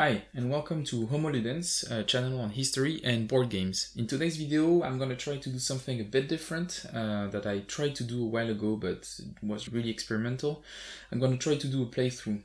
Hi, and welcome to Homo Ludens, a channel on history and board games. In today's video, I'm gonna try to do something a bit different uh, that I tried to do a while ago, but it was really experimental. I'm gonna try to do a playthrough.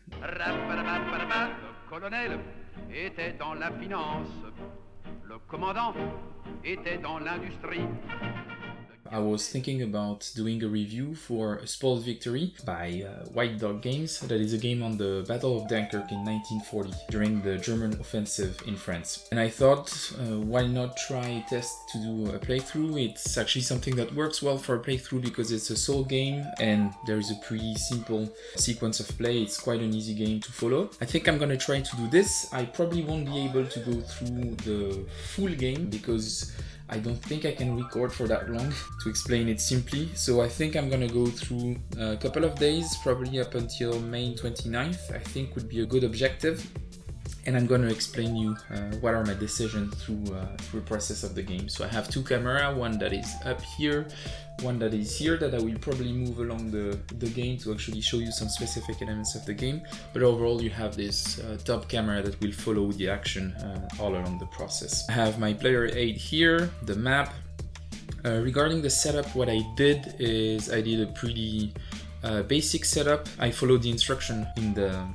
I was thinking about doing a review for Spoiled Victory by uh, White Dog Games. That is a game on the Battle of Dunkirk in 1940 during the German offensive in France. And I thought, uh, why not try test to do a playthrough? It's actually something that works well for a playthrough because it's a solo game and there is a pretty simple sequence of play. It's quite an easy game to follow. I think I'm gonna try to do this. I probably won't be able to go through the full game because I don't think I can record for that long to explain it simply. So I think I'm gonna go through a couple of days, probably up until May 29th, I think would be a good objective. And I'm gonna explain you uh, what are my decisions through uh, through the process of the game. So I have two camera, one that is up here, one that is here that I will probably move along the, the game to actually show you some specific elements of the game. But overall you have this uh, top camera that will follow the action uh, all along the process. I have my player aid here, the map. Uh, regarding the setup, what I did is I did a pretty uh, basic setup. I followed the instruction in the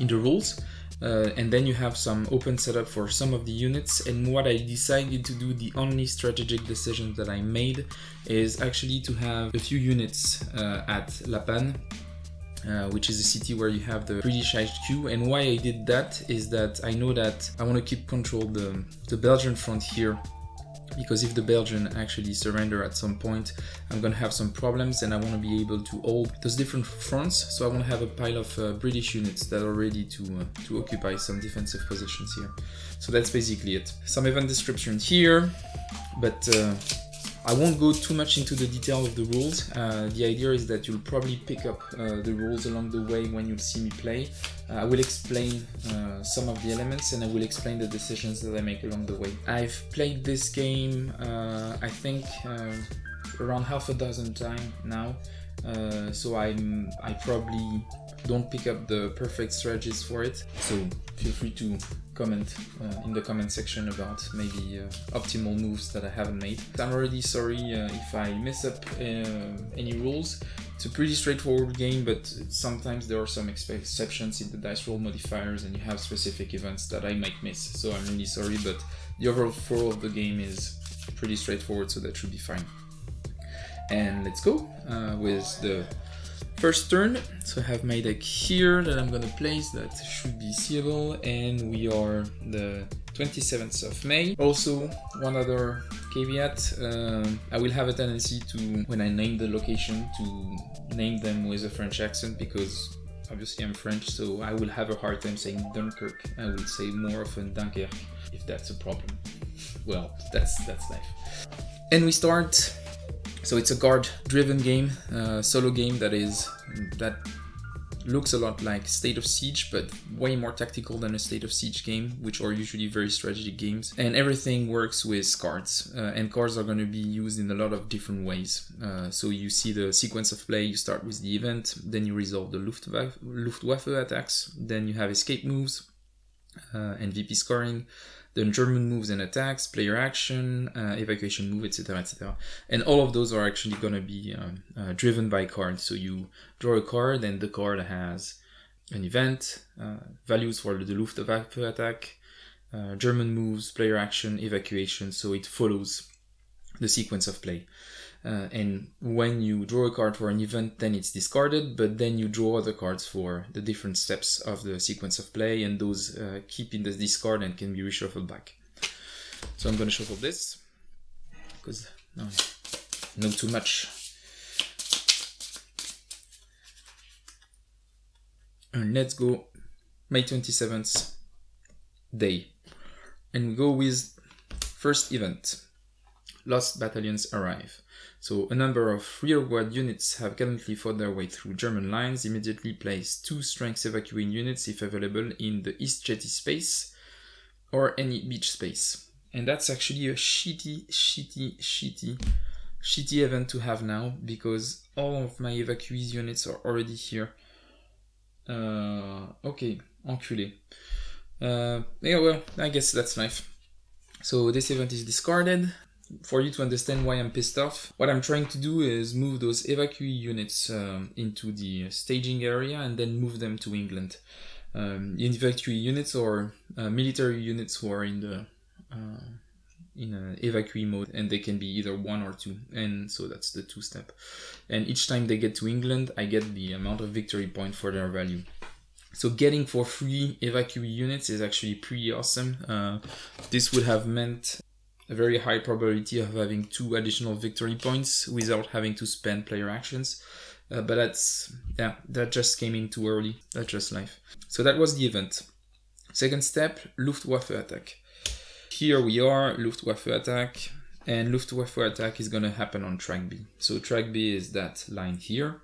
in the rules. Uh, and then you have some open setup for some of the units. And what I decided to do the only strategic decision that I made is actually to have a few units uh, at La Panne uh, which is a city where you have the British HQ and why I did that is that I know that I want to keep control the, the Belgian front here because if the Belgian actually surrender at some point, I'm gonna have some problems and I wanna be able to hold those different fronts. So I wanna have a pile of uh, British units that are ready to, uh, to occupy some defensive positions here. So that's basically it. Some event description here, but uh, I won't go too much into the detail of the rules. Uh, the idea is that you'll probably pick up uh, the rules along the way when you see me play. Uh, I will explain uh, some of the elements and I will explain the decisions that I make along the way. I've played this game, uh, I think, uh, around half a dozen times now. so I'm I probably don't pick up the perfect strategies for it. So feel free to comment uh, in the comment section about maybe uh, optimal moves that I haven't made. I'm already sorry uh, if I mess up any rules. It's a pretty straightforward game, but sometimes there are some exceptions in the dice roll modifiers and you have specific events that I might miss. So I'm really sorry, but the overall flow of the game is pretty straightforward, so that should be fine. And let's go uh, with the first turn. So I have my deck here that I'm gonna place that should be seeable and we are the 27th of May. Also, one other caveat, uh, I will have a tendency to, when I name the location, to name them with a French accent because obviously I'm French, so I will have a hard time saying Dunkirk. I will say more often Dunkerque if that's a problem. Well, that's that's life. And we start so it's a card-driven game, uh, solo game that is that looks a lot like State of Siege, but way more tactical than a State of Siege game, which are usually very strategic games. And everything works with cards, uh, and cards are going to be used in a lot of different ways. Uh, so you see the sequence of play, you start with the event, then you resolve the Luftwaffe, Luftwaffe attacks, then you have escape moves uh, and VP scoring, then German moves and attacks, player action, uh, evacuation move, etc., etc. And all of those are actually going to be um, uh, driven by cards. So you draw a card, and the card has an event, uh, values for the Luftwaffe attack, uh, German moves, player action, evacuation. So it follows the sequence of play. Uh, and when you draw a card for an event, then it's discarded, but then you draw other cards for the different steps of the sequence of play, and those uh, keep in the discard and can be reshuffled back. So I'm going to shuffle this, because no, no too much. And let's go May 27th day. And we go with first event. Lost battalions arrive. So a number of rearguard units have gallantly fought their way through German lines, immediately place two strength evacuating units if available in the East Jetty space or any beach space. And that's actually a shitty, shitty, shitty, shitty event to have now because all of my evacuees units are already here. Uh, okay, enculé. Uh, yeah, well, I guess that's life. So this event is discarded. For you to understand why I'm pissed off, what I'm trying to do is move those evacuee units um, into the staging area and then move them to England. Um, evacuee units or uh, military units who are in the uh, in an evacuee mode and they can be either one or two. And so that's the two step. And each time they get to england i get the amount of victory point for their value. So getting for free evacuee units is actually pretty awesome. Uh, this would have meant a very high probability of having two additional victory points without having to spend player actions uh, but that's yeah that just came in too early that's just life so that was the event second step luftwaffe attack here we are, Luftwaffe attack, and Luftwaffe attack is gonna happen on track B. So track B is that line here.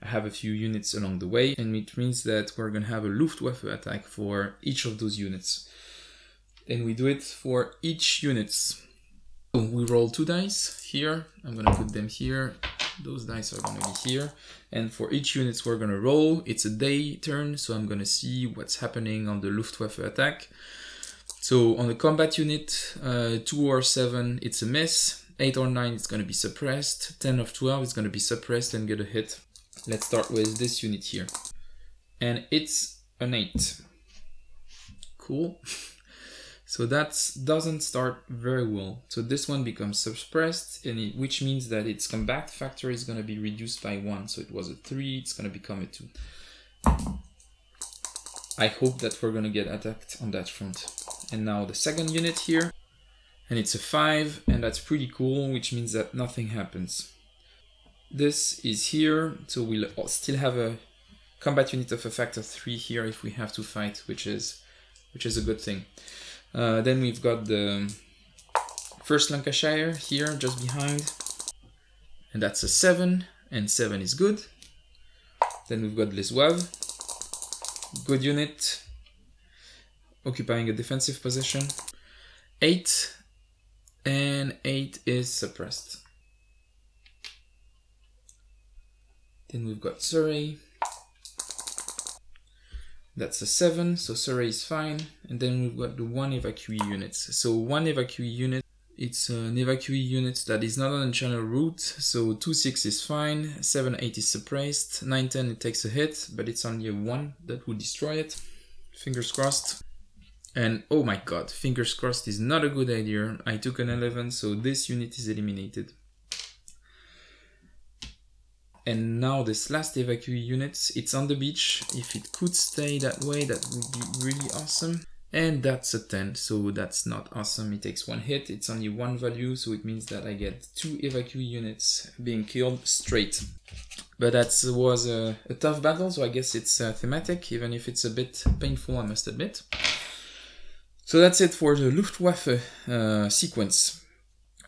I have a few units along the way, and it means that we're gonna have a Luftwaffe attack for each of those units. And we do it for each units. So we roll two dice here. I'm gonna put them here. Those dice are gonna be here. And for each units we're gonna roll, it's a day turn, so I'm gonna see what's happening on the Luftwaffe attack. So on the combat unit, uh, 2 or 7, it's a miss. 8 or 9, it's to be suppressed. 10 of 12 is to be suppressed and get a hit. Let's start with this unit here. And it's an 8. Cool. so that doesn't start very well. So this one becomes suppressed, and it, which means that its combat factor is going to be reduced by 1. So it was a 3, it's going to become a 2. I hope that we're going to get attacked on that front and now the second unit here and it's a 5 and that's pretty cool which means that nothing happens this is here so we'll still have a combat unit of a factor 3 here if we have to fight which is which is a good thing uh, then we've got the first Lancashire here just behind and that's a 7 and 7 is good then we've got Les good unit occupying a defensive position. 8 and 8 is suppressed. Then we've got Surrey. That's a 7, so Surrey is fine. And then we've got the 1 evacuee units. So 1 evacuee unit, it's an evacuee unit that is not on a channel route. So 2-6 is fine, 7-8 is suppressed, 9-10 it takes a hit, but it's only a 1 that would destroy it. Fingers crossed. And oh my god, fingers crossed is not a good idea. I took an 11, so this unit is eliminated. And now this last evacuee unit, it's on the beach. If it could stay that way, that would be really awesome. And that's a 10, so that's not awesome. It takes one hit, it's only one value, so it means that I get two evacuee units being killed straight. But that was a, a tough battle, so I guess it's uh, thematic, even if it's a bit painful, I must admit. So that's it for the Luftwaffe uh, sequence.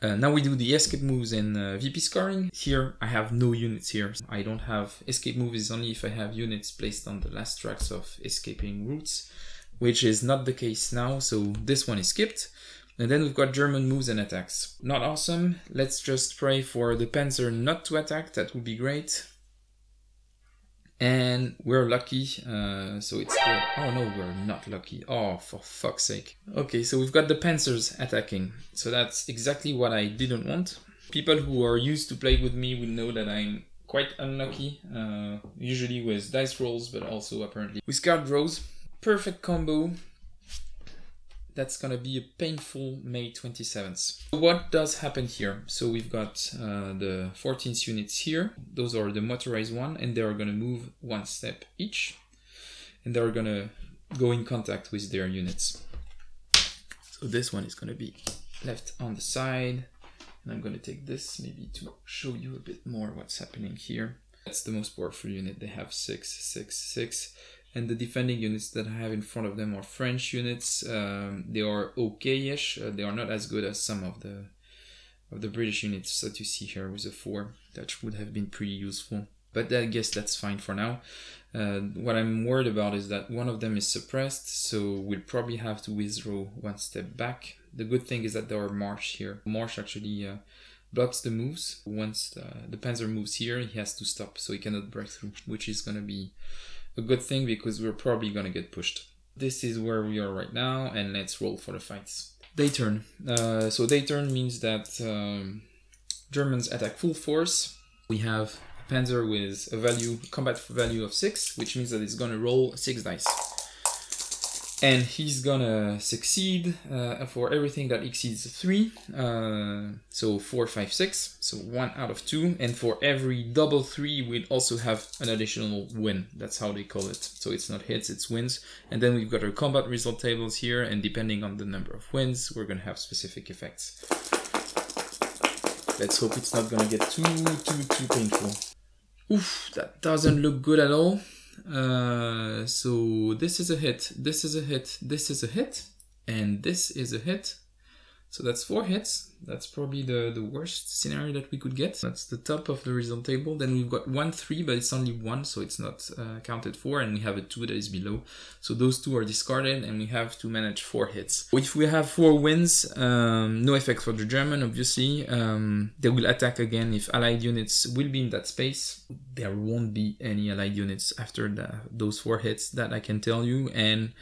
Uh, now we do the escape moves and uh, VP scoring. Here I have no units here. I don't have escape moves only if I have units placed on the last tracks of escaping routes, which is not the case now, so this one is skipped. And then we've got German moves and attacks. Not awesome. Let's just pray for the Panzer not to attack, that would be great and we're lucky uh, so it's the, oh no we're not lucky. Oh for fuck's sake. Okay so we've got the panzers attacking. So that's exactly what i didn't want. People who are used to play with me will know that i'm quite unlucky uh, usually with dice rolls but also apparently with card draws. Perfect combo that's gonna be a painful May 27th. What does happen here? So we've got uh, the 14th units here. Those are the motorized one and they are gonna move one step each and they're gonna go in contact with their units. So this one is gonna be left on the side and I'm gonna take this maybe to show you a bit more what's happening here. That's the most powerful unit. They have six, six, six and the defending units that I have in front of them are French units. Um, they are okay-ish. Uh, they are not as good as some of the of the British units that you see here with the four. That would have been pretty useful. But I guess that's fine for now. Uh, what I'm worried about is that one of them is suppressed, so we'll probably have to withdraw one step back. The good thing is that there are Marsh here. Marsh actually uh, blocks the moves. Once the, the Panzer moves here, he has to stop, so he cannot break through, which is going to be a good thing because we're probably gonna get pushed. This is where we are right now, and let's roll for the fights. Day turn. Uh, so day turn means that um, Germans attack full force. We have Panzer with a value combat value of six, which means that it's gonna roll six dice and he's gonna succeed uh, for everything that exceeds three uh, so four five six so one out of two. And for every double three we'd also have an additional win. That's how they call it. So it's not hits it's wins. And then we've got our combat result tables here and depending on the number of wins we're gonna have specific effects. Let's hope it's not gonna get too too too painful. Oof that doesn't look good at all uh, so this is a hit, this is a hit, this is a hit, and this is a hit. So that's four hits. That's probably the, the worst scenario that we could get. That's the top of the result table. Then we've got one three, but it's only one, so it's not uh, counted for. And we have a two that is below. So those two are discarded, and we have to manage four hits. If we have four wins, um, no effect for the German, obviously. Um, they will attack again if allied units will be in that space. There won't be any allied units after the, those four hits, that I can tell you. And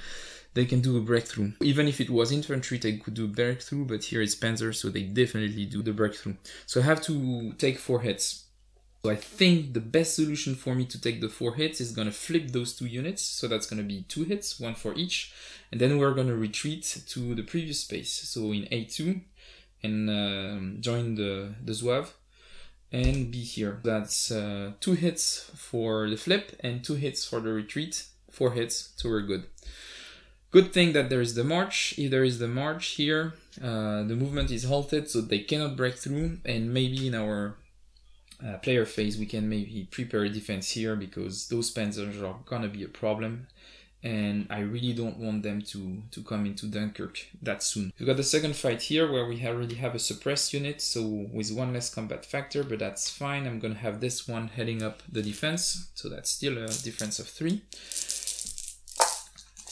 they can do a breakthrough. Even if it was infantry, they could do breakthrough, but here it's Panzer, so they definitely do the breakthrough. So I have to take four hits. So I think the best solution for me to take the four hits is gonna flip those two units. So that's gonna be two hits, one for each. And then we're gonna retreat to the previous space. So in A2 and um, join the, the Zouave and be here. That's uh, two hits for the flip and two hits for the retreat. Four hits, so we're good. Good thing that there is the march. If there is the march here, uh, the movement is halted, so they cannot break through. And maybe in our uh, player phase, we can maybe prepare a defense here because those panzers are gonna be a problem. And I really don't want them to, to come into Dunkirk that soon. We've got the second fight here where we already have a suppressed unit, so with one less combat factor, but that's fine. I'm gonna have this one heading up the defense, so that's still a difference of three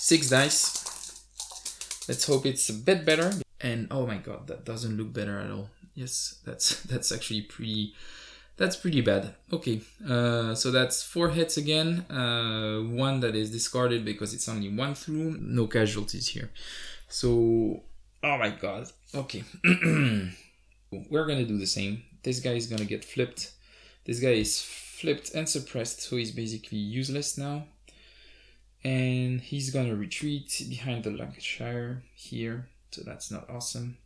six dice. Let's hope it's a bit better. And oh my god, that doesn't look better at all. Yes, that's that's actually pretty that's pretty bad. Okay, uh, so that's four hits again. Uh, one that is discarded because it's only one through. No casualties here. So, oh my god. Okay, we're gonna do the same. This guy is gonna get flipped. This guy is flipped and suppressed, so he's basically useless now and he's gonna retreat behind the Lancashire here so that's not awesome.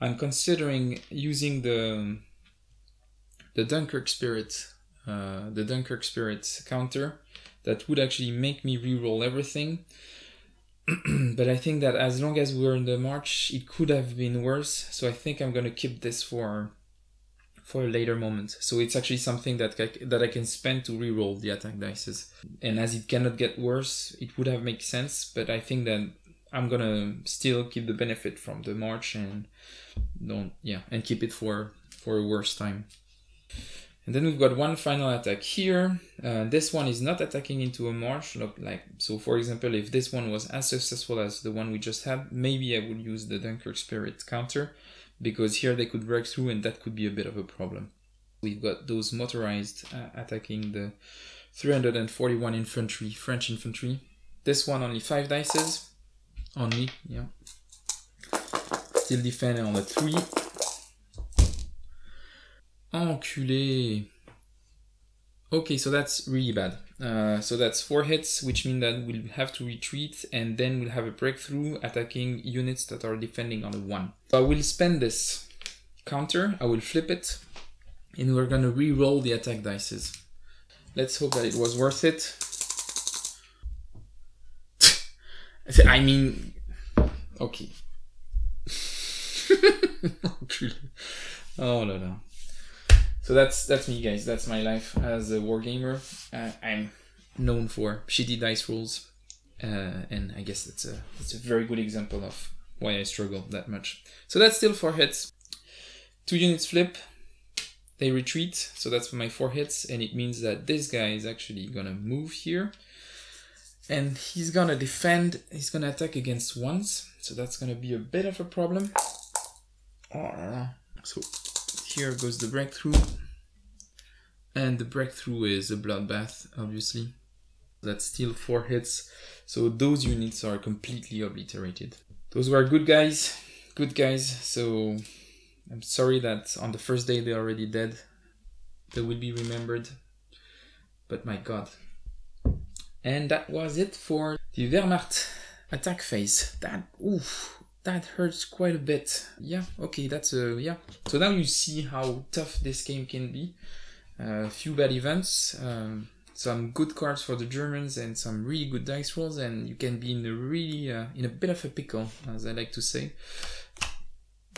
I'm considering using the the Dunkirk Spirit uh, the Dunkirk Spirit counter that would actually make me re-roll everything. But I think that as long as we're in the march it could have been worse so I think I'm gonna keep this for for a later moment. So it's actually something that I, that I can spend to reroll the attack dices. And as it cannot get worse, it would have made sense. But I think that I'm gonna still keep the benefit from the march and don't yeah and keep it for for a worse time. And then we've got one final attack here. Uh, this one is not attacking into a march. Look, like so, for example, if this one was as successful as the one we just had, maybe I would use the Dunkirk Spirit counter because here they could break through and that could be a bit of a problem. We've got those motorized uh, attacking the 341 infantry, French infantry. This one only 5 dices. Only, yeah. Still defending on a 3. Enculé. Okay, so that's really bad. Uh, so that's four hits, which mean that we'll have to retreat and then we'll have a breakthrough attacking units that are defending on a one. So I will spend this counter, I will flip it, and we're gonna re-roll the attack dices. Let's hope that it was worth it. I mean, okay. oh no no. So that's that's me, guys. That's my life as a wargamer. Uh, I'm known for shitty dice rolls, uh, and I guess that's a that's a very good example of why I struggle that much. So that's still four hits. Two units flip, they retreat. So that's my four hits, and it means that this guy is actually gonna move here, and he's gonna defend. He's gonna attack against ones. So that's gonna be a bit of a problem. Oh, so here goes the breakthrough. And the breakthrough is a bloodbath, obviously. That's still four hits. So those units are completely obliterated. Those were good guys, good guys. So I'm sorry that on the first day they're already dead. They will be remembered. But my god. And that was it for the Wehrmacht attack phase. That, oof, that hurts quite a bit. Yeah, okay, that's a, yeah. So now you see how tough this game can be. A uh, few bad events, um, some good cards for the Germans and some really good dice rolls and you can be in a really, uh, in a bit of a pickle, as I like to say.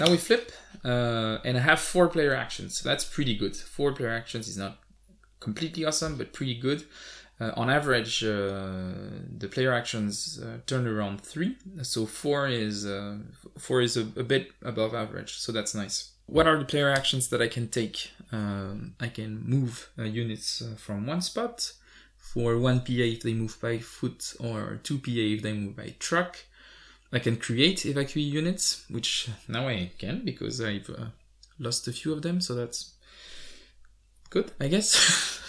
Now we flip, uh, and I have four player actions. So that's pretty good. Four player actions is not completely awesome, but pretty good. Uh, on average, uh, the player actions uh, turn around three, so four is uh, four is a, a, bit above average, so that's nice. What are the player actions that I can take? Um, I can move uh, units uh, from one spot. For one PA if they move by foot, or two PA if they move by truck. I can create evacuee units, which now I can because I've lost a few of them, so that's good, I guess.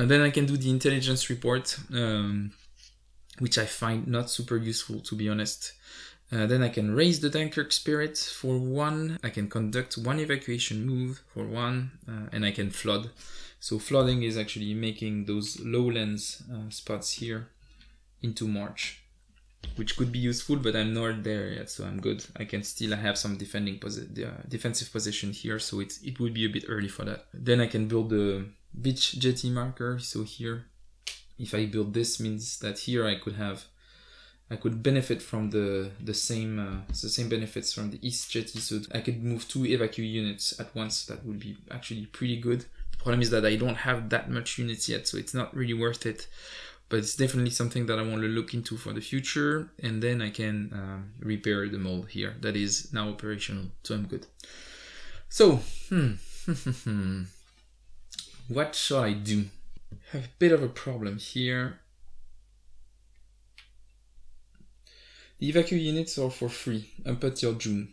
and then I can do the intelligence report, um, which I find not super useful to be honest. Uh, then I can raise the Dunkirk spirit for one. I can conduct one evacuation move for one, uh, and I can flood. So flooding is actually making those lowlands uh, spots here into march, which could be useful, but I'm not there yet, so I'm good. I can still have some defending posi- uh, defensive position here, so it's it would be a bit early for that. Then I can build the beach jetty marker. So here, if I build this, means that here I could have, I could benefit from the the same uh, the same benefits from the east jetty. So I could move two evacuee units at once. That would be actually pretty good. The problem is that I don't have that much units yet, so it's not really worth it. But it's definitely something that I want to look into for the future, and then I can um, repair the mole here. That is now operational, so I'm good. So, hmm. What shall I do? I have a bit of a problem here. The evacuee units are for free up until June.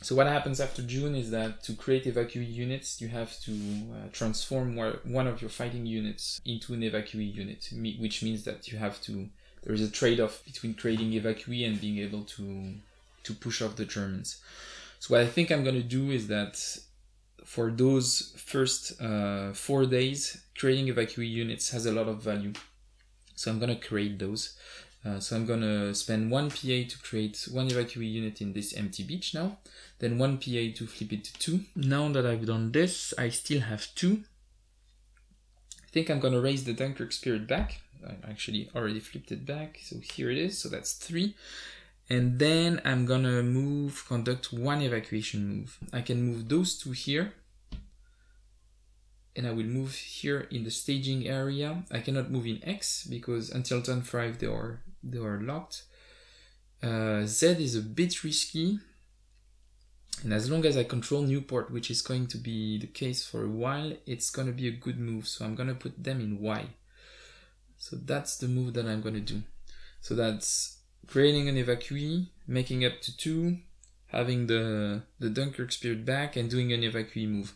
So what happens after June is that to create evacuee units, you have to uh, transform one of your fighting units into an evacuee unit, which means that you have to. There is a trade-off between creating evacuee and being able to to push off the Germans. So what I think I'm going to do is that for those first uh, four days, creating evacuee units has a lot of value. So I'm gonna create those. Uh, so I'm gonna spend one PA to create one evacuee unit in this empty beach now, then one PA to flip it to two. Now that I've done this, I still have two. I think I'm gonna raise the Dunkirk Spirit back. I actually already flipped it back, so here it is, so that's three. And then I'm gonna move, conduct one evacuation move. I can move those two here. And I will move here in the staging area. I cannot move in X because until turn 5 they are, they are locked. Uh, Z is a bit risky. And as long as I control Newport, which is going to be the case for a while, it's to be a good move. So I'm to put them in Y. So that's the move that I'm to do. So that's creating an evacuee, making up to two, having the, the Dunkirk Spirit back, and doing an evacuee move.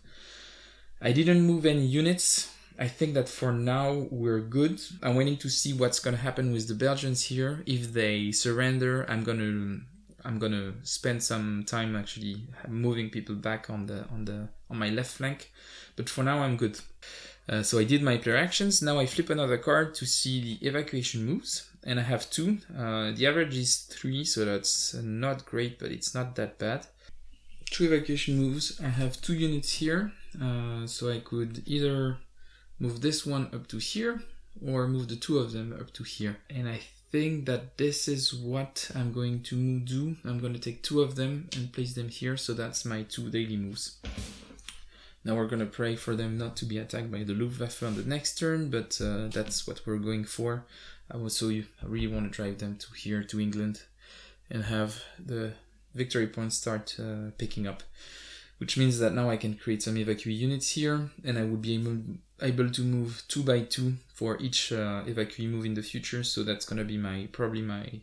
I didn't move any units. I think that for now we're good. I'm waiting to see what's gonna happen with the Belgians here. If they surrender, I'm gonna I'm gonna spend some time actually moving people back on the on the on my left flank. But for now I'm good. Uh, so I did my player actions. Now I flip another card to see the evacuation moves and I have two. Uh, the average is three, so that's not great, but it's not that bad. Two evacuation moves. I have two units here, uh, so I could either move this one up to here or move the two of them up to here. And I think that this is what I'm going to do. I'm going to take two of them and place them here, so that's my two daily moves. Now we're gonna pray for them not to be attacked by the Luftwaffe on the next turn, but uh, that's what we're going for. I also I really want to drive them to here to England and have the victory points start uh, picking up, which means that now I can create some evacuee units here, and I would be able able to move two by two for each uh, evacuee move in the future. So that's gonna be my probably my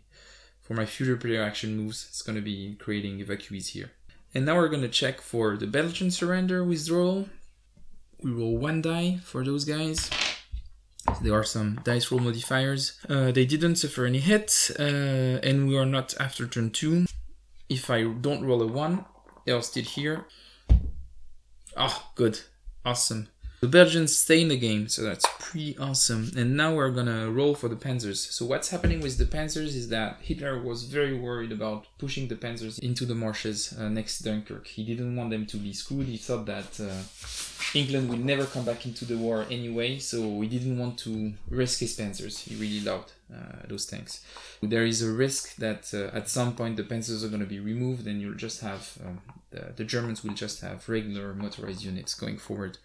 for my future player action moves. It's gonna be creating evacuees here. And now we're gonna check for the Belgian surrender withdrawal. We roll one die for those guys. There are some dice roll modifiers. Uh, they didn't suffer any hits, uh, and we are not after turn 2. If I don't roll a 1, they're still here. Oh, good. Awesome. The Belgians stay in the game, so that's pretty awesome. And now we're gonna roll for the Panzers. So what's happening with the Panzers is that Hitler was very worried about pushing the Panzers into the marshes uh, next to Dunkirk. He didn't want them to be screwed. He thought that uh, England would never come back into the war anyway, so he didn't want to risk his Panzers. He really loved uh, those tanks. There is a risk that uh, at some point the Panzers are to be removed and you'll just have, um, the, the Germans will just have regular motorized units going forward.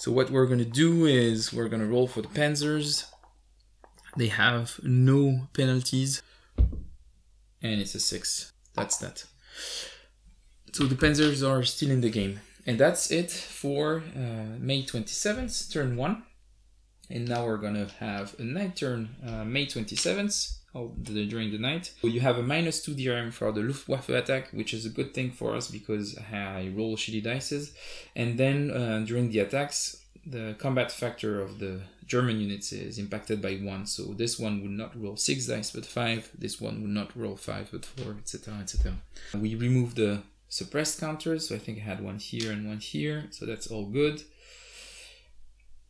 So what we're going to do is we're going to roll for the Panzers. They have no penalties. And it's a 6. That's that. So the Panzers are still in the game. And that's it for uh, May 27th, turn 1. And now we're going to have a night turn uh, May 27th during the night. You have a minus 2 DRM for the Luftwaffe attack, which is a good thing for us because I roll shitty dices. And then uh, during the attacks, the combat factor of the German units is impacted by 1. So this one would not roll 6 dice but 5, this one would not roll 5 but 4, etc. etc. We remove the suppressed counters, so I think I had one here and one here, so that's all good.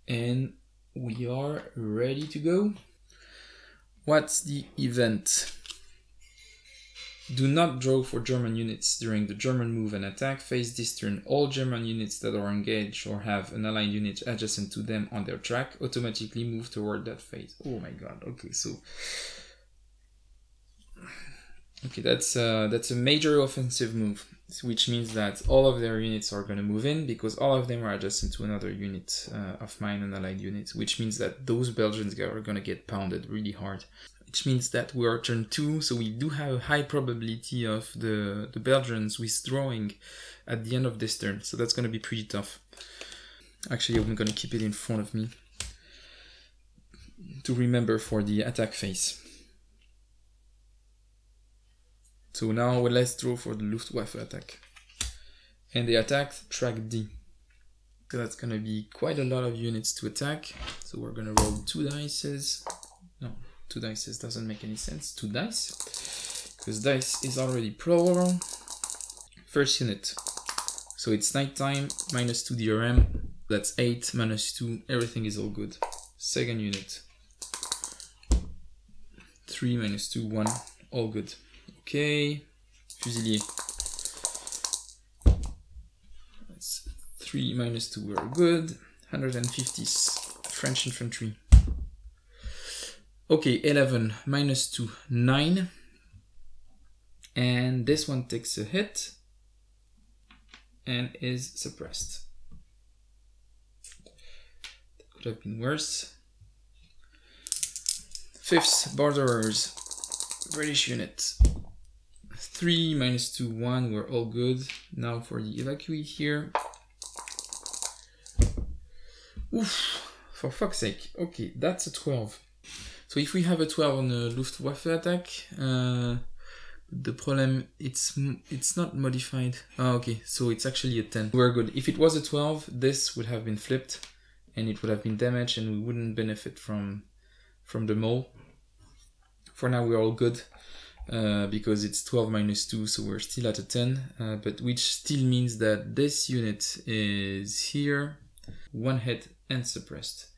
And we are ready to go. What's the event? Do not draw for German units during the German move and attack. Face this turn. All German units that are engaged or have an allied unit adjacent to them on their track automatically move toward that phase. Oh my god. Okay, so Okay, that's uh, that's a major offensive move, which means that all of their units are going to move in because all of them are adjacent to another unit uh, of mine, and allied units, which means that those Belgians are going to get pounded really hard. Which means that we are turn two, so we do have a high probability of the, the Belgians withdrawing at the end of this turn, so that's going to be pretty tough. Actually, I'm going to keep it in front of me to remember for the attack phase. So now let's draw for the Luftwaffe attack. And they attacked track D. So that's gonna be quite a lot of units to attack. So we're gonna roll two dices. No, two dices doesn't make any sense. Two dice. Because dice is already plural. First unit. So it's nighttime, minus 2 DRM. That's 8, minus 2, everything is all good. Second unit. 3 minus 2, 1, all good. Okay, Fusilier. That's 3 minus 2, we're good. 150 French infantry. Okay, 11 minus 2, 9. And this one takes a hit and is suppressed. That could have been worse. Fifth, borderers, British unit. 3 minus 2, 1, we're all good. Now for the evacuee here. Oof, for fuck's sake. Okay, that's a 12. So if we have a 12 on the Luftwaffe attack, uh, the problem, it's it's not modified. Oh, okay, so it's actually a 10. We're good. If it was a 12, this would have been flipped and it would have been damaged and we wouldn't benefit from from the mole. For now, we're all good. Uh, because it's 12 minus 2, so we're still at a 10, uh, but which still means that this unit is here, one hit and suppressed.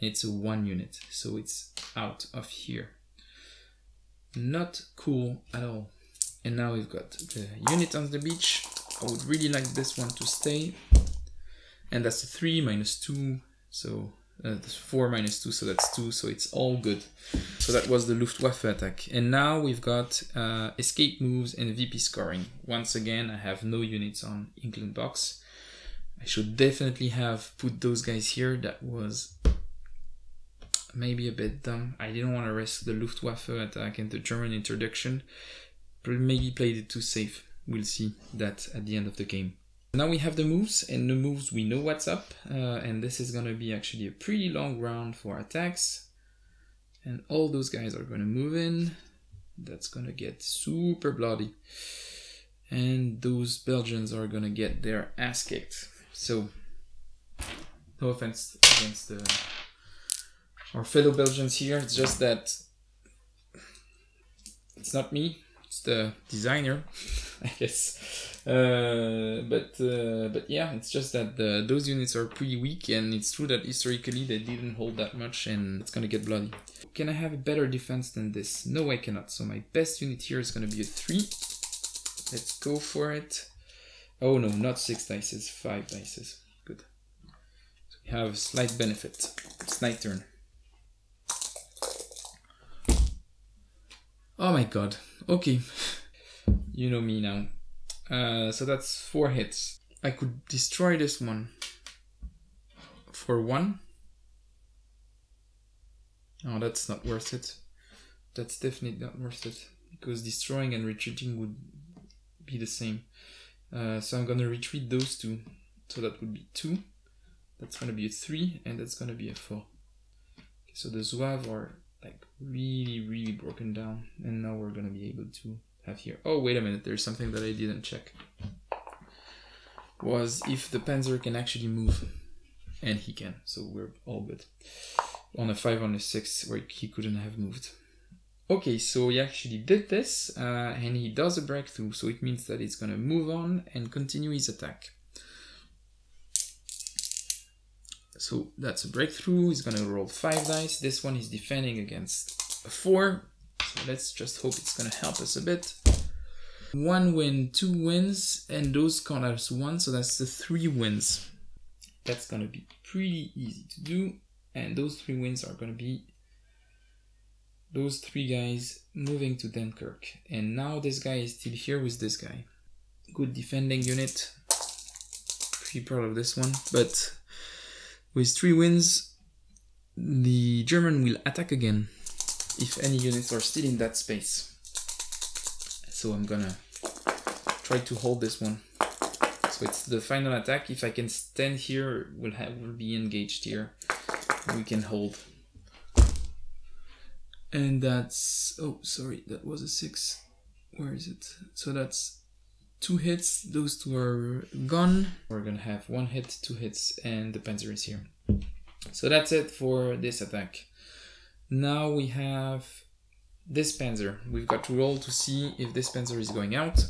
And it's a 1 unit, so it's out of here. Not cool at all. And now we've got the unit on the beach. I would really like this one to stay. And that's a 3 minus 2, so uh, 4 minus 2, so that's 2, so it's all good. So that was the Luftwaffe attack. And now we've got uh, escape moves and VP scoring. Once again, I have no units on England box. I should definitely have put those guys here. That was maybe a bit dumb. I didn't want to risk the Luftwaffe attack and the German introduction. Maybe played it too safe. We'll see that at the end of the game. Now we have the moves, and the moves we know what's up, uh, and this is gonna be actually a pretty long round for attacks. And all those guys are gonna move in. That's gonna get super bloody. And those Belgians are gonna get their ass kicked. So, no offense against the our fellow Belgians here. It's just that it's not me, it's the designer, I guess. Uh, but uh, but yeah, it's just that the, those units are pretty weak, and it's true that historically they didn't hold that much, and it's gonna get bloody. Can I have a better defense than this? No, I cannot. So my best unit here is gonna be a three. Let's go for it. Oh no, not six dices, five dices. Good. So we have a slight benefit. It's night turn. Oh my god. Okay. You know me now. Uh, so that's four hits. I could destroy this one for one. Oh, that's not worth it. That's definitely not worth it because destroying and retreating would be the same. Uh, so I'm gonna retreat those two. So that would be two. That's gonna be a three, and that's gonna be a four. Okay, so the Zouaves are like really, really broken down, and now we're gonna be able to have here. Oh, wait a minute, there's something that I didn't check. Was if the Panzer can actually move. And he can, so we're all good. On a 5 on a 6 where he couldn't have moved. Okay, so he actually did this, uh, and he does a breakthrough, so it means that he's gonna move on and continue his attack. So that's a breakthrough, he's gonna roll 5 dice. This one is defending against a 4, so let's just hope it's gonna help us a bit. One win, two wins, and those count as one, so that's the three wins. That's gonna be pretty easy to do, and those three wins are gonna be those three guys moving to Dunkirk. And now this guy is still here with this guy. Good defending unit. Pretty proud of this one, but with three wins, the German will attack again if any units are still in that space. So I'm gonna try to hold this one. So it's the final attack. If I can stand here, we'll have we'll be engaged here. We can hold. And that's oh sorry, that was a six. Where is it? So that's two hits. Those two are gone. We're gonna have one hit, two hits, and the Panzer is here. So that's it for this attack. Now we have this Panzer. We've got to roll to see if this Panzer is going out.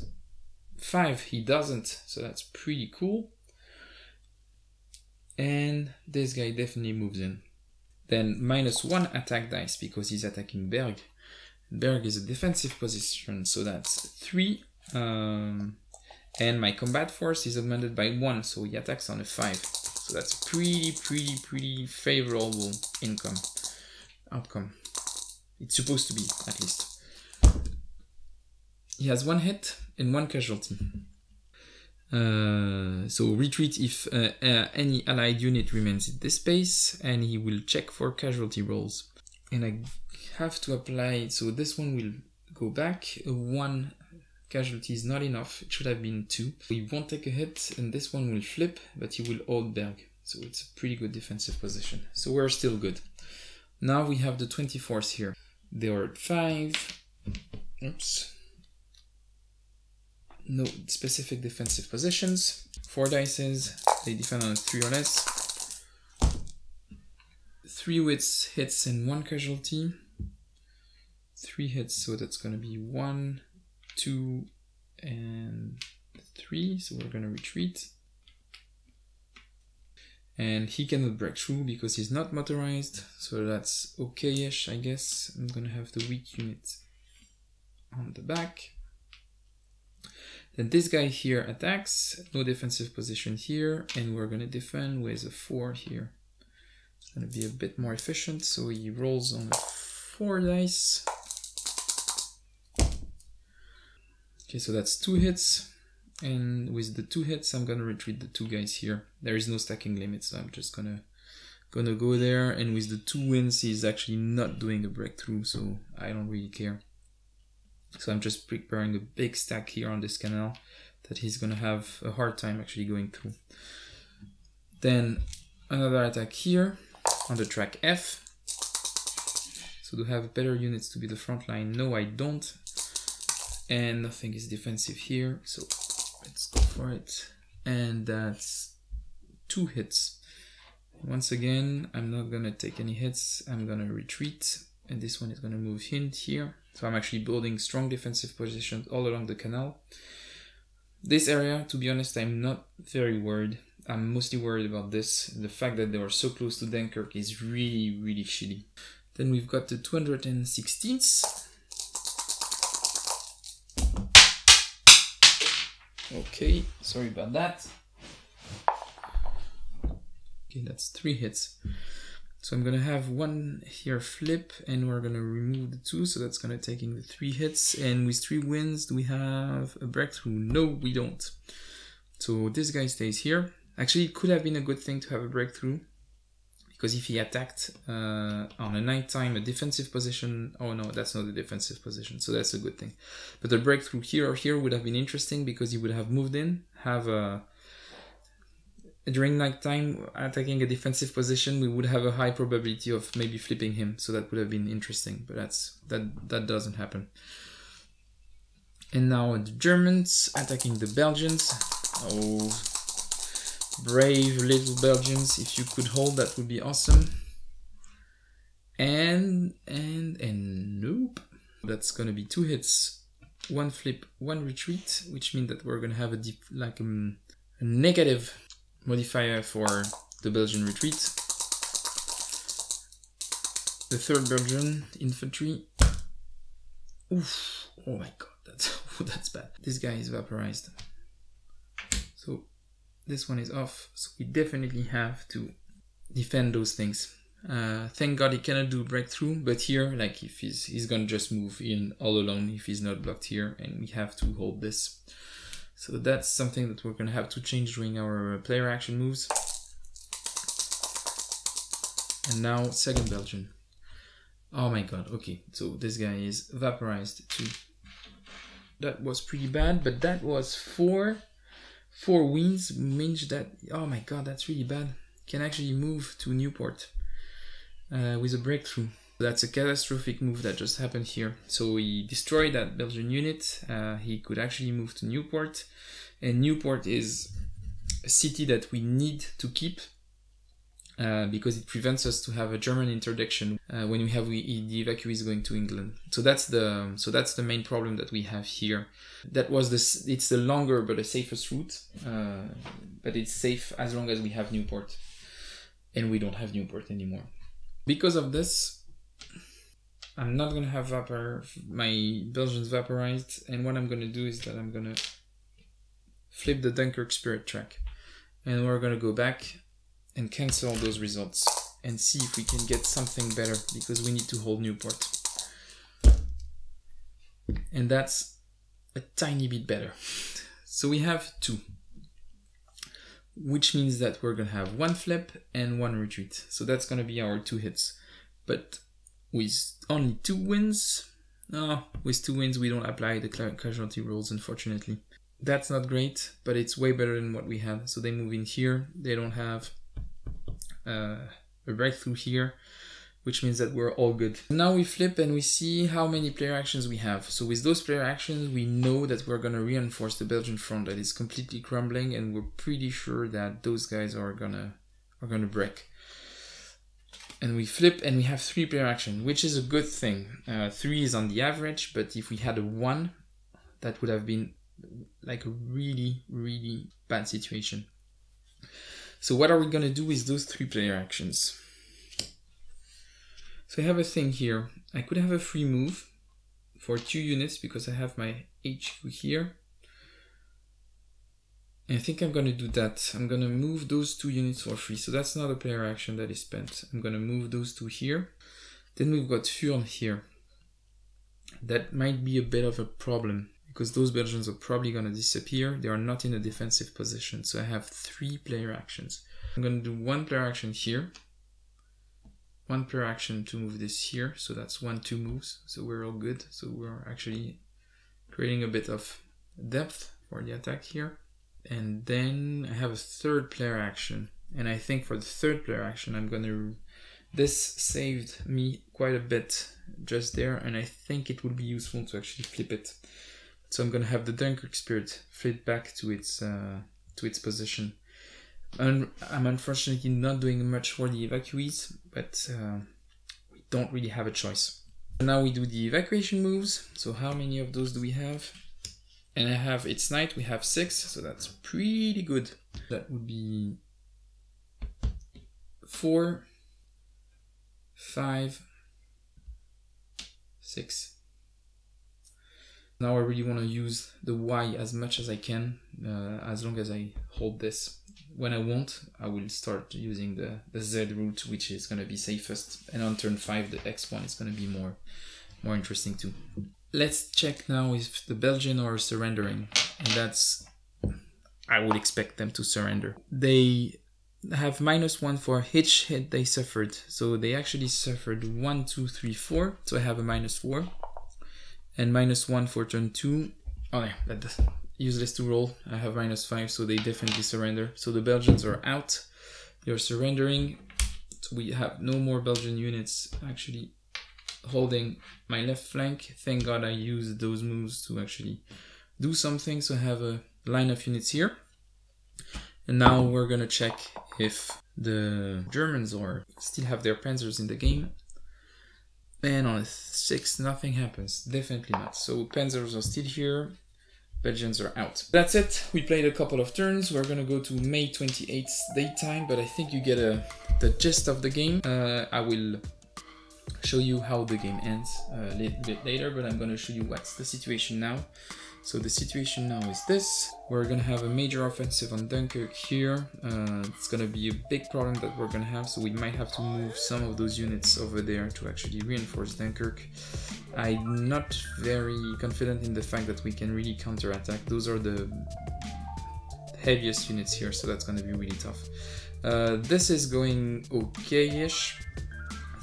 Five, he doesn't, so that's pretty cool. And this guy definitely moves in. Then minus one attack dice because he's attacking Bergues. Bergues is a defensive position, so that's three. Um, and my combat force is augmented by one, so he attacks on a five. So that's pretty, pretty, pretty favorable income outcome. It's supposed to be, at least. He has one hit and one casualty. Uh, so retreat if uh, uh, any allied unit remains in this space, and he will check for casualty rolls. And I have to apply, so this one will go back. One casualty is not enough, it should have been two. He won't take a hit, and this one will flip, but he will hold Bergues. So it's a pretty good defensive position. So we're still good. Now we have the 24s here. They are 5. Oops. No specific defensive positions. 4 dices. They defend on 3 or less. 3 wits, hits, and 1 casualty. 3 hits, so that's going to be 1, 2, and 3. So we're going to retreat and he cannot break through because he's not motorized. So that's okay-ish I guess. I'm gonna have the weak unit on the back. Then this guy here attacks. No defensive position here. And we're gonna defend with a 4 here. It's gonna be a bit more efficient. So he rolls on 4 dice. Okay so that's two hits and with the two hits I'm gonna retreat the two guys here. There is no stacking limit so I'm just gonna gonna go there. And with the two wins he's actually not doing a breakthrough so I don't really care. So I'm just preparing a big stack here on this canal that he's gonna have a hard time actually going through. Then another attack here on the track F. So do I have better units to be the front line? No I don't. And nothing is defensive here so let's go for it and that's two hits Once again, I'm not gonna take any hits. I'm gonna retreat, and this one is gonna move in here. So I'm actually building strong defensive positions all along the canal. This area, to be honest, I'm not very worried. I'm mostly worried about this. The fact that they were so close to Dunkirk is really, really shitty. Then we've got the 216th. Okay, sorry about that. Okay, that's three hits. So I'm gonna have one here flip and we're gonna remove the two, so that's gonna taking the three hits. And with three wins, do we have a breakthrough? No, we don't. So this guy stays here. Actually, it could have been a good thing to have a breakthrough because if he attacked uh, on a nighttime, a defensive position, oh no, that's not a defensive position, so that's a good thing. But a breakthrough here or here would have been interesting because he would have moved in, have a during nighttime attacking a defensive position, we would have a high probability of maybe flipping him, so that would have been interesting. But that's that that doesn't happen. And now the Germans attacking the Belgians. Oh, brave little Belgians! If you could hold, that would be awesome. And and and nope, that's gonna be two hits, one flip, one retreat, which means that we're gonna have a deep like um, a negative modifier for the Belgian retreat. The third Belgian infantry. Oof! Oh my god, that's that's bad. This guy is vaporized. This one is off. So we definitely have to defend those things. Uh, thank God he cannot do breakthrough, but here, like if he's he's gonna just move in all alone if he's not blocked here, and we have to hold this. So that's something that we're gonna have to change during our player action moves. And now second Belgian. Oh my god, okay, so this guy is vaporized too. That was pretty bad, but that was four four wins means that oh my god, that's really bad. Can actually move to Newport uh, with a breakthrough. That's a catastrophic move that just happened here. So he destroyed that Belgian unit. Uh, he could actually move to Newport. And Newport is a city that we need to keep uh, because it prevents us to have a German interdiction uh, when we have we, the evacuees going to England. So that's the so that's the main problem that we have here. That was this. It's the longer but the safest route, uh, but it's safe as long as we have Newport, and we don't have Newport anymore. Because of this, I'm not gonna have vapor my Belgians vaporized, and what I'm gonna do is that I'm gonna flip the Dunkirk Spirit track, and we're gonna go back and cancel those results and see if we can get something better because we need to hold Newport, and that's a tiny bit better. So we have two, which means that we're gonna have one flip and one retreat. So that's gonna be our two hits, but with only two wins. No, with two wins we don't apply the casualty rules, unfortunately. That's not great, but it's way better than what we had. So they move in here. They don't have a breakthrough here, which means that we're all good. Now we flip and we see how many player actions we have. So with those player actions, we know that we're gonna reinforce the Belgian front that is completely crumbling, and we're pretty sure that those guys are gonna are gonna break and we flip and we have three player action, which is a good thing. Uh, three is on the average, but if we had a one, that would have been like a really, really bad situation. So what are we gonna do with those three player actions? So I have a thing here. I could have a free move for two units because I have my HQ here. I think I'm gonna do that. I'm gonna move those two units for free. So that's not a player action that is spent. I'm gonna move those two here. Then we've got Furnes here. That might be a bit of a problem because those Belgians are probably gonna disappear. They are not in a defensive position. So I have three player actions. I'm gonna do one player action here. One player action to move this here. So that's one, two moves. So we're all good. So we're actually creating a bit of depth for the attack here and then I have a third player action. And I think for the third player action, I'm gonna. This saved me quite a bit just there, and I think it would be useful to actually flip it. So I'm gonna have the Dunkirk Spirit flip back to its uh, to its position. Un I'm unfortunately not doing much for the evacuees, but uh, we don't really have a choice. Now we do the evacuation moves. So how many of those do we have? And I have, it's night, we have six, so that's pretty good. That would be four, five, six. Now I really want to use the Y as much as I can, uh, as long as I hold this. When I won't, I will start using the, the Z route, which is going to be safest. And on turn 5, the X1 is going to be more, more interesting too. Let's check now if the Belgian are surrendering. And that's, I would expect them to surrender. They have minus one for each hit they suffered. So they actually suffered one, two, three, four. So I have a minus four. And minus one for turn two. Oh yeah, that's useless to roll. I have minus five, so they definitely surrender. So the Belgians are out. They're surrendering. So we have no more Belgian units actually holding my left flank. Thank God I used those moves to actually do something. So I have a line of units here. And now we're gonna check if the Germans are still have their panzers in the game. And on a 6, nothing happens. Definitely not. So panzers are still here. Belgians are out. That's it. We played a couple of turns. We're gonna go to May 28th daytime, but I think you get a the gist of the game. Uh, I will show you how the game ends a little bit later, but I'm gonna show you what's the situation now. So the situation now is this. We're gonna have a major offensive on Dunkirk here. Uh, it's gonna be a big problem that we're gonna have, so we might have to move some of those units over there to actually reinforce Dunkirk. I'm not very confident in the fact that we can really counterattack. Those are the heaviest units here, so that's gonna be really tough. Uh, this is going okay-ish.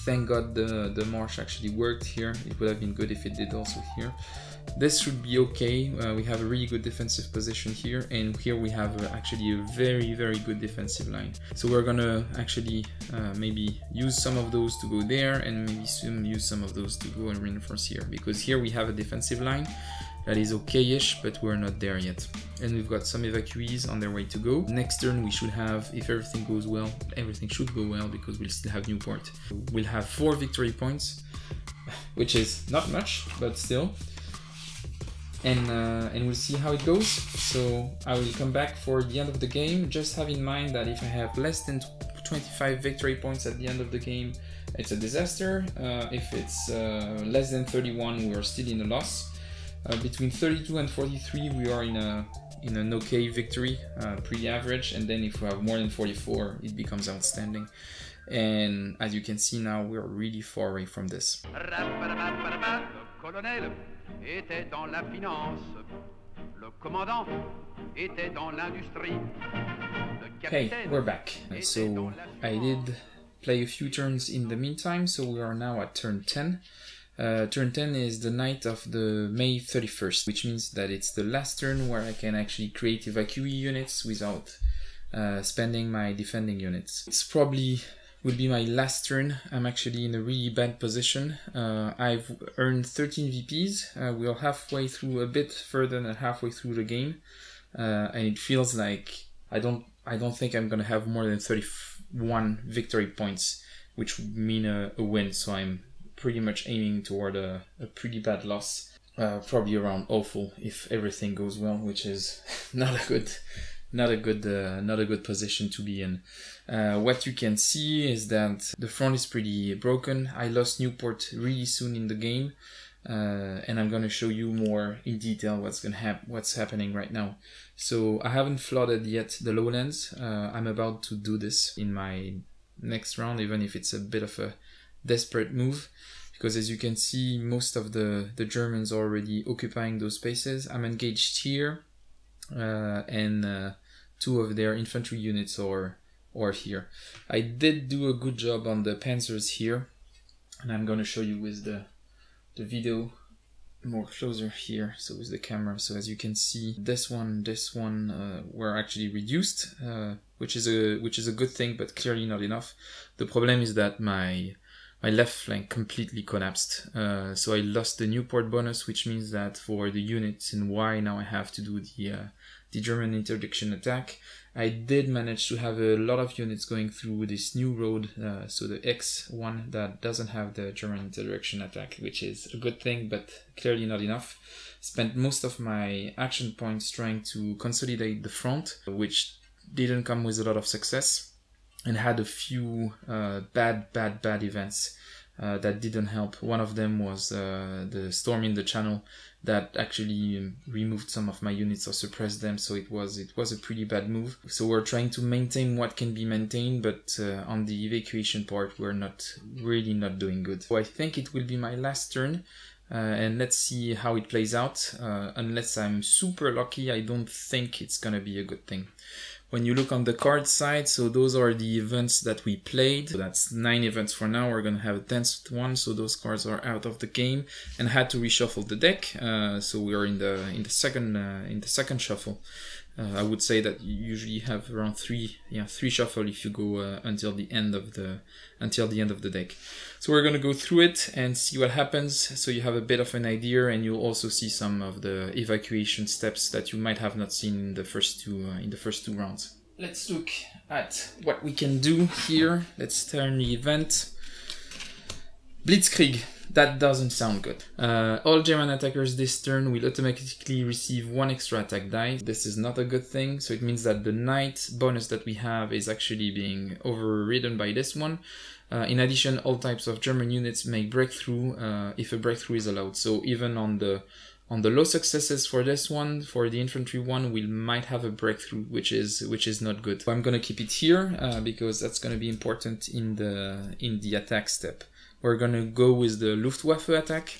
Thank God the, the marsh actually worked here. It would have been good if it did also here. This should be okay. Uh, we have a really good defensive position here, and here we have uh, actually a very, very good defensive line. So we're gonna actually uh, maybe use some of those to go there, and maybe soon use some of those to go and reinforce here, because here we have a defensive line that is okay-ish, but we're not there yet. And we've got some evacuees on their way to go. Next turn we should have, if everything goes well, everything should go well because we'll still have Newport. We'll have four victory points, which is not much, but still and uh, and we'll see how it goes. So I will come back for the end of the game. Just have in mind that if I have less than 25 victory points at the end of the game, it's a disaster. Uh, if it's uh, less than 31, we are still in a loss. Uh, between 32 and 43, we are in a in an okay victory, uh, pretty average. And then if we have more than 44, it becomes outstanding. And as you can see now, we are really far away from this était dans la finance. Le commandant était dans l'industrie. Hey, we're back. So I did play a few turns in the meantime, so we are now at turn 10. Uh, turn 10 is the night of the May 31st, which means that it's the last turn where I can actually create evacuee units without uh, spending my defending units. It's probably will be my last turn. I'm actually in a really bad position. Uh, I've earned 13 VPs. Uh, we are halfway through, a bit further than halfway through the game, uh, and it feels like I don't. I don't think I'm gonna have more than 31 victory points, which would mean a, a win. So I'm pretty much aiming toward a, a pretty bad loss. Uh, probably around awful if everything goes well, which is not a good not a good uh, not a good position to be in. Uh, what you can see is that the front is pretty broken. I lost Newport really soon in the game, uh, and I'm gonna show you more in detail what's gonna hap- what's happening right now. So I haven't flooded yet the lowlands. Uh, I'm about to do this in my next round, even if it's a bit of a desperate move. Because as you can see, most of the, the Germans are already occupying those spaces. I'm engaged here uh, and uh, two of their infantry units are are here. I did do a good job on the panzers here, and I'm going to show you with the the video more closer here so with the camera so as you can see this one this one uh, were actually reduced uh, which is a which is a good thing but clearly not enough the problem is that my my left flank completely collapsed. Uh, so I lost the Nieuport bonus, which means that for the units in Y, now I have to do the uh, the German interdiction attack. I did manage to have a lot of units going through this new road, uh, so the X one that doesn't have the German interdiction attack, which is a good thing, but clearly not enough. Spent most of my action points trying to consolidate the front, which didn't come with a lot of success, and had a few uh, bad, bad, bad events. Uh, that didn't help. One of them was uh, the storm in the channel, that actually removed some of my units or suppressed them so it was it was a pretty bad move. So we're trying to maintain what can be maintained but uh, on the evacuation part we're not really not doing good. So i think it will be my last turn uh, and let's see how it plays out. Uh, unless i'm super lucky i don't think it's gonna be a good thing when you look on the card side, so those are the events that we played. So that's nine events for now. We're gonna have a tenth one, so those cards are out of the game, and had to reshuffle the deck. Uh, so we are in the in the second uh, in the second shuffle. Uh, I would say that you usually have around three, yeah, three shuffle if you go uh, until the end of the until the end of the deck. So we're gonna go through it and see what happens. So you have a bit of an idea, and you'll also see some of the evacuation steps that you might have not seen in the first two uh, in the first two rounds. Let's look at what we can do here. Let's turn the event. Blitzkrieg that doesn't sound good. Uh, all German attackers this turn will automatically receive one extra attack die. This is not a good thing, so it means that the night bonus that we have is actually being overridden by this one. Uh, in addition, all types of German units make breakthrough uh, if a breakthrough is allowed. So even on the on the low successes for this one, for the infantry one, we might have a breakthrough, which is which is not good. I'm gonna keep it here uh, because that's gonna be important in the in the attack step we're gonna go with the Luftwaffe attack.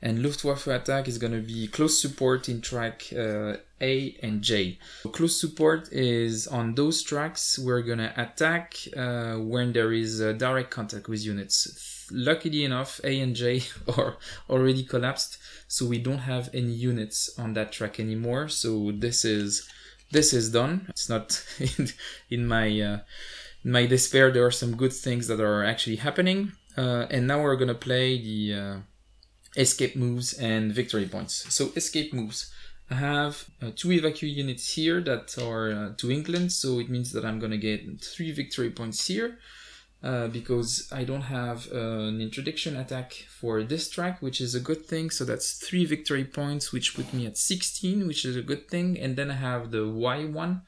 And Luftwaffe attack is gonna be close support in track uh, A and J. Close support is on those tracks we're gonna attack uh, when there is direct contact with units. Luckily enough, A and J are already collapsed, so we don't have any units on that track anymore. So this is this is done. It's not in, in my uh, my despair, there are some good things that are actually happening. Uh, and now we're gonna play the uh, escape moves and victory points. So escape moves. I have uh, two evacuee units here that are uh, to England, so it means that I'm gonna get three victory points here. Uh, because I don't have an interdiction attack for this track, which is a good thing. So that's three victory points, which put me at 16, which is a good thing. And then I have the Y one,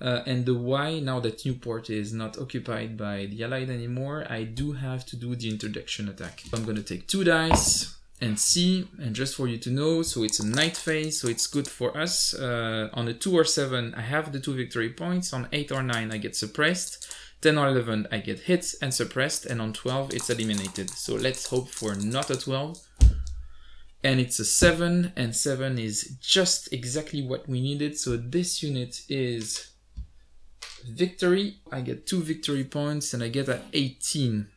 uh, and the Y, now that Newport is not occupied by the Allied anymore, I do have to do the interdiction attack. I'm gonna take two dice and see, and just for you to know, so it's a night phase, so it's good for us. Uh, on a 2 or 7, I have the 2 victory points. On 8 or 9, I get suppressed. 10 or 11, I get hit and suppressed. And on 12, it's eliminated. So let's hope for not a 12 and it's a 7 and 7 is just exactly what we needed so this unit is victory. I get two victory points and I get an 18,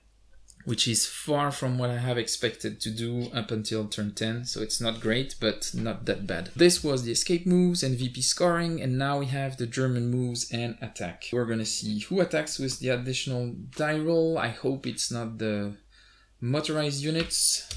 which is far from what I have expected to do up until turn 10. So it's not great, but not that bad. This was the escape moves and VP scoring, and now we have the German moves and attack. We're gonna see who attacks with the additional die roll. I hope it's not the motorized units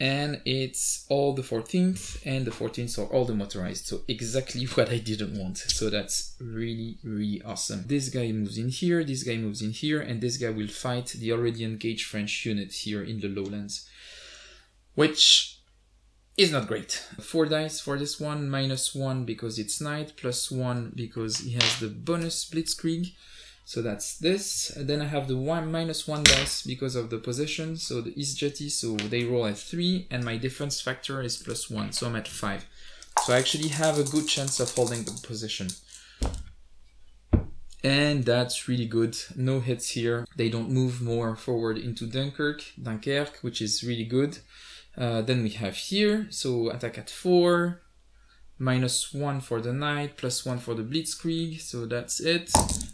and it's all the 14th and the 14th are all the motorized so exactly what I didn't want. So that's really really awesome. This guy moves in here this guy moves in here and this guy will fight the already engaged French unit here in the lowlands which is not great. Four dice for this one minus one because it's night plus one because he has the bonus blitzkrieg so that's this. And then I have the one minus one dice because of the position. So the East Jetty, so they roll at three, and my defense factor is plus one, so I'm at five. So I actually have a good chance of holding the position. And that's really good. No hits here. They don't move more forward into Dunkirk, Dunkirk, which is really good. Uh, then we have here, so attack at four, minus 1 for the night, plus 1 for the blitzkrieg, so that's it.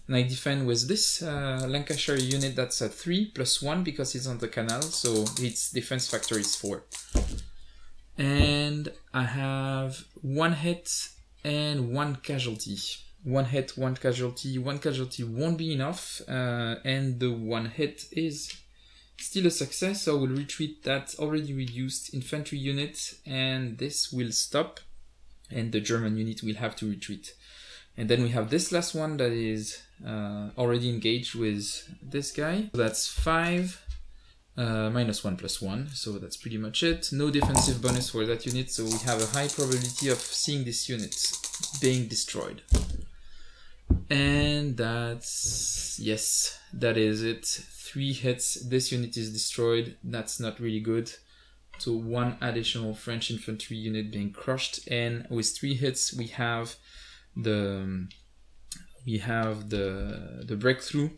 And I defend with this uh, Lancashire unit that's at 3, plus 1 because it's on the canal, so its defense factor is 4. And I have 1 hit and 1 casualty. 1 hit, 1 casualty, 1 casualty won't be enough, uh, and the 1 hit is still a success, so I will retreat that already reduced infantry unit, and this will stop, and the German unit will have to retreat. And then we have this last one that is uh, already engaged with this guy. So That's 5, uh, minus 1 plus 1, so that's pretty much it. No defensive bonus for that unit, so we have a high probability of seeing this unit being destroyed. And that's, yes, that is it. Three hits, this unit is destroyed, that's not really good. So one additional French infantry unit being crushed, and with three hits we have the we have the the breakthrough.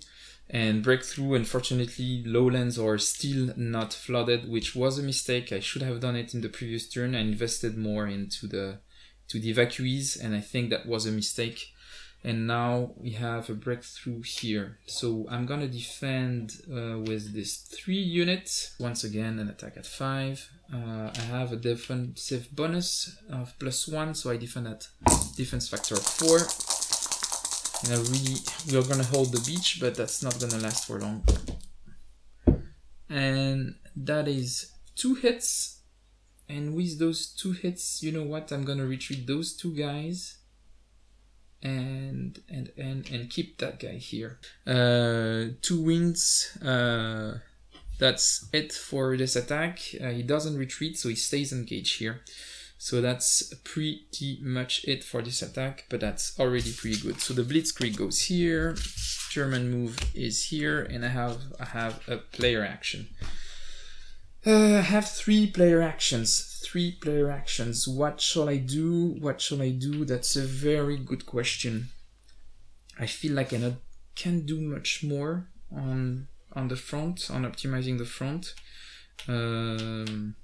And breakthrough unfortunately lowlands are still not flooded which was a mistake. I should have done it in the previous turn. I invested more into the to the evacuees and i think that was a mistake. And now we have a breakthrough here. So i'm gonna defend uh, with this three units. Once again an attack at five. Uh, i have a defensive bonus of plus one so i defend at defense factor of four and I really we're gonna hold the beach but that's not gonna last for long. And that is two hits. And with those two hits you know what? I'm gonna retreat those two guys and and and and keep that guy here. Uh two wins uh that's it for this attack. Uh, he doesn't retreat so he stays engaged here so that's pretty much it for this attack, but that's already pretty good. So the Blitzkrieg goes here, German move is here, and I have I have a player action. Uh, I have three player actions. Three player actions. What shall I do? What shall I do? That's a very good question. I feel like I can't do much more on on the front, on optimizing the front. Um,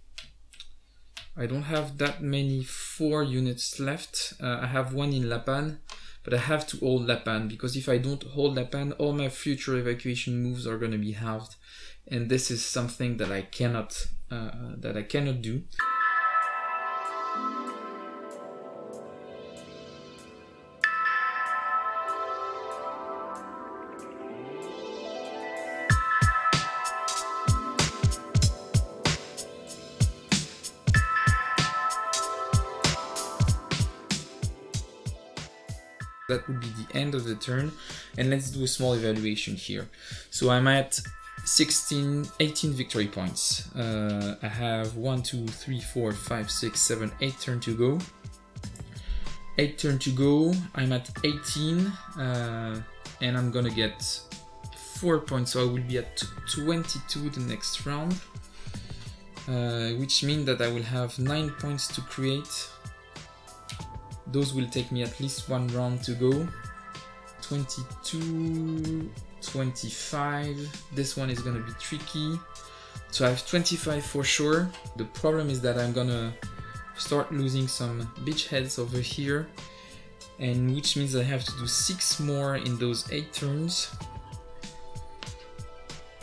I don't have that many four units left. Uh, I have one in La Panne, but I have to hold La Panne because if I don't hold La Panne, all my future evacuation moves are going to be halved, and this is something that I cannot uh, that I cannot do. That would be the end of the turn. And let's do a small evaluation here. So i'm at 16 18 victory points. Uh, i have 1 2 3 4 5 6 7 8 turn to go. 8 turn to go. I'm at 18 uh, and i'm gonna get 4 points. So i will be at 22 the next round uh, which means that i will have 9 points to create those will take me at least one round to go. 22, 25. This one is gonna be tricky. So I have 25 for sure. The problem is that I'm gonna start losing some beach heads over here. And which means I have to do six more in those eight turns.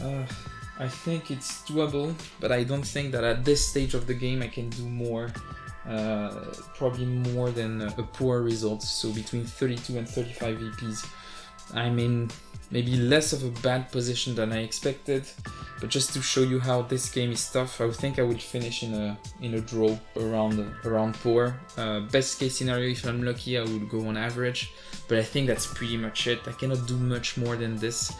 Uh, I think it's doable, but I don't think that at this stage of the game I can do more uh, probably more than a poor result. So between 32 and 35 VPs. I'm in maybe less of a bad position than I expected. But just to show you how this game is tough, I think I will finish in a in a draw around around poor. Uh, best case scenario, if I'm lucky, I will go on average. But I think that's pretty much it. I cannot do much more than this.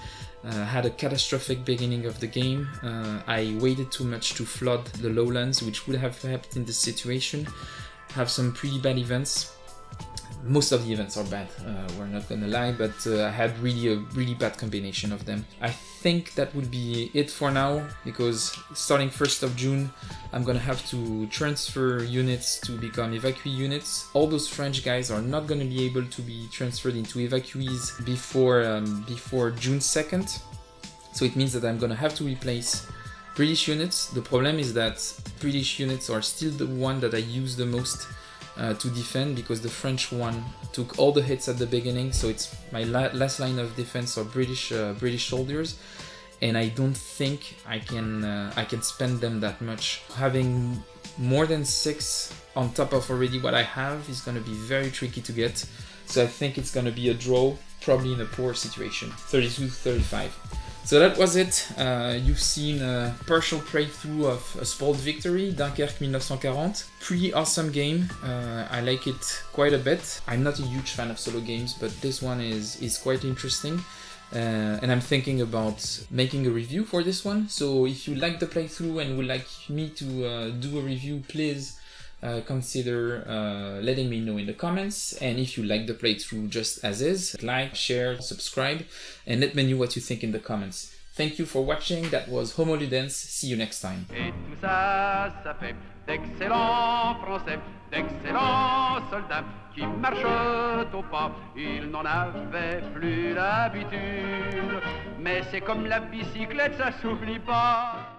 Uh, had a catastrophic beginning of the game. Uh, I waited too much to flood the lowlands, which would have helped in this situation. Have some pretty bad events. Most of the events are bad, uh, we're not gonna lie, but uh, I had really a really bad combination of them. I think that would be it for now, because starting 1st of June, I'm gonna have to transfer units to become evacuee units. All those French guys are not gonna be able to be transferred into evacuees before, um, before June 2nd. So it means that I'm gonna have to replace British units. The problem is that British units are still the one that I use the most uh, to defend because the French one took all the hits at the beginning, so it's my la last line of defense are British uh, British soldiers, and I don't think I can uh, I can spend them that much. Having more than six on top of already what I have is going to be very tricky to get. So I think it's going to be a draw, probably in a poor situation, 32-35. So that was it. Uh, you've seen a partial playthrough of A Spoiled Victory, Dunkerque 1940. Pretty awesome game. Uh, I like it quite a bit. I'm not a huge fan of solo games, but this one is, is quite interesting. Uh, and I'm thinking about making a review for this one. So if you like the playthrough and would like me to uh, do a review, please uh, consider uh, letting me know in the comments. And if you like the playthrough just as is, like, share, subscribe, and let me know what you think in the comments. Thank you for watching. That was Homo Ludens. See you next time. D'excellents soldats qui marchent au pas. Ils n'en avaient plus l'habitude. Mais c'est comme la bicyclette, ça s'oublie pas.